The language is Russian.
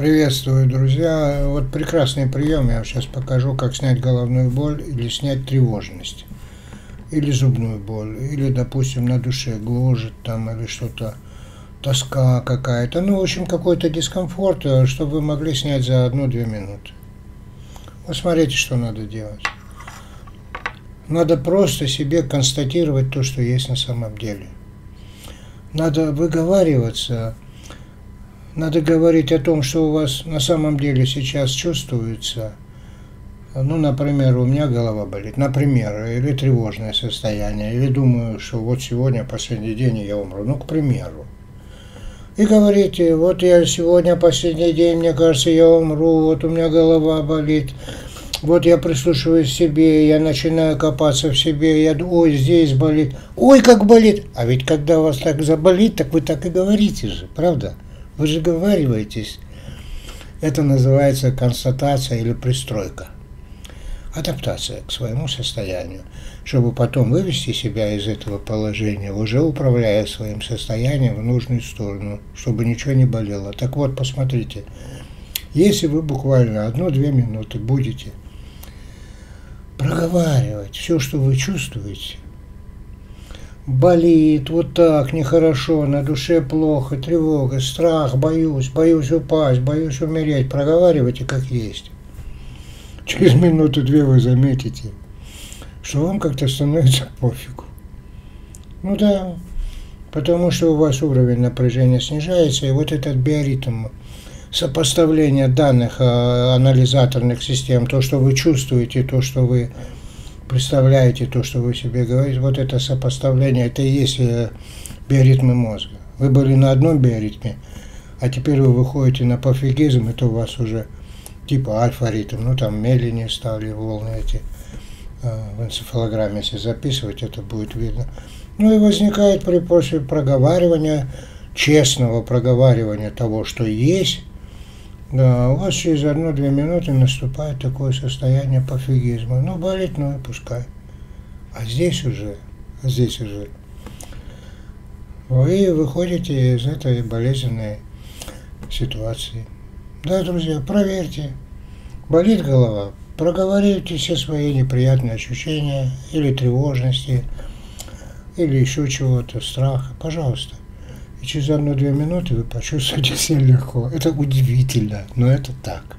Приветствую, друзья. Вот прекрасный прием. Я вам сейчас покажу, как снять головную боль или снять тревожность. Или зубную боль. Или, допустим, на душе гложет там или что-то, тоска какая-то. Ну, в общем, какой-то дискомфорт, э, чтобы вы могли снять за одну-две минуты. Вот смотрите, что надо делать. Надо просто себе констатировать то, что есть на самом деле. Надо выговариваться надо говорить о том, что у вас на самом деле сейчас чувствуется. Ну, например, у меня голова болит, например, или тревожное состояние, или думаю, что вот сегодня последний день я умру, ну, к примеру. И говорите, вот я сегодня последний день, мне кажется, я умру, вот у меня голова болит, вот я прислушиваюсь к себе, я начинаю копаться в себе, я думаю, ой, здесь болит, ой, как болит. А ведь когда у вас так заболит, так вы так и говорите же, правда? Вы же говорите, Это называется констатация или пристройка. Адаптация к своему состоянию, чтобы потом вывести себя из этого положения, уже управляя своим состоянием в нужную сторону, чтобы ничего не болело. Так вот, посмотрите, если вы буквально одну-две минуты будете проговаривать все, что вы чувствуете, болит, вот так, нехорошо, на душе плохо, тревога, страх, боюсь, боюсь упасть, боюсь умереть. Проговаривайте как есть. Через минуту-две вы заметите, что вам как-то становится пофигу. Ну да, потому что у вас уровень напряжения снижается, и вот этот биоритм сопоставления данных э, анализаторных систем, то, что вы чувствуете, то, что вы представляете то, что вы себе говорите, вот это сопоставление, это и есть э, биоритмы мозга. Вы были на одном биоритме, а теперь вы выходите на пофигизм, это у вас уже типа альфа-ритм, ну там медленнее стали волны эти э, в энцефалограмме, если записывать, это будет видно. Ну и возникает при после проговаривания, честного проговаривания того, что есть, да, у вас через одну-две минуты наступает такое состояние пофигизма. Ну, болит, ну и пускай. А здесь уже, а здесь уже вы выходите из этой болезненной ситуации. Да, друзья, проверьте. Болит голова, проговорите все свои неприятные ощущения или тревожности, или еще чего-то, страха. Пожалуйста. И через одну-две минуты вы почувствуете себя легко. Это удивительно, но это так.